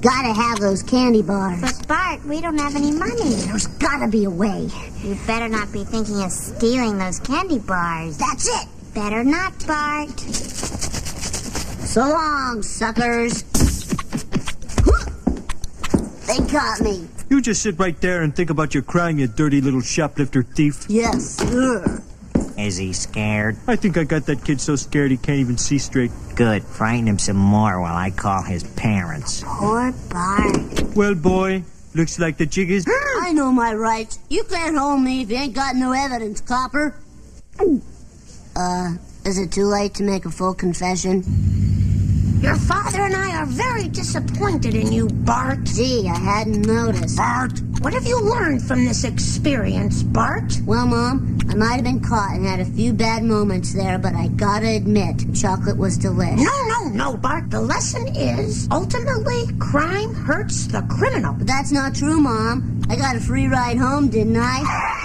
Gotta have those candy bars. But Bart, we don't have any money. There's gotta be a way. You better not be thinking of stealing those candy bars. That's it. Better not, Bart. So long, suckers. They got me. You just sit right there and think about your crime, you dirty little shoplifter thief. Yes, sir. Is he scared? I think I got that kid so scared he can't even see straight. Good. Frighten him some more while I call his parents. Poor Bart. Well, boy, looks like the jig is. I know my rights. You can't hold me if you ain't got no evidence, copper. Uh, is it too late to make a full confession? Your and I are very disappointed in you, Bart. Gee, I hadn't noticed. Bart, what have you learned from this experience, Bart? Well, Mom, I might have been caught and had a few bad moments there, but I gotta admit, chocolate was delicious. No, no, no, Bart. The lesson is ultimately crime hurts the criminal. But that's not true, Mom. I got a free ride home, didn't I?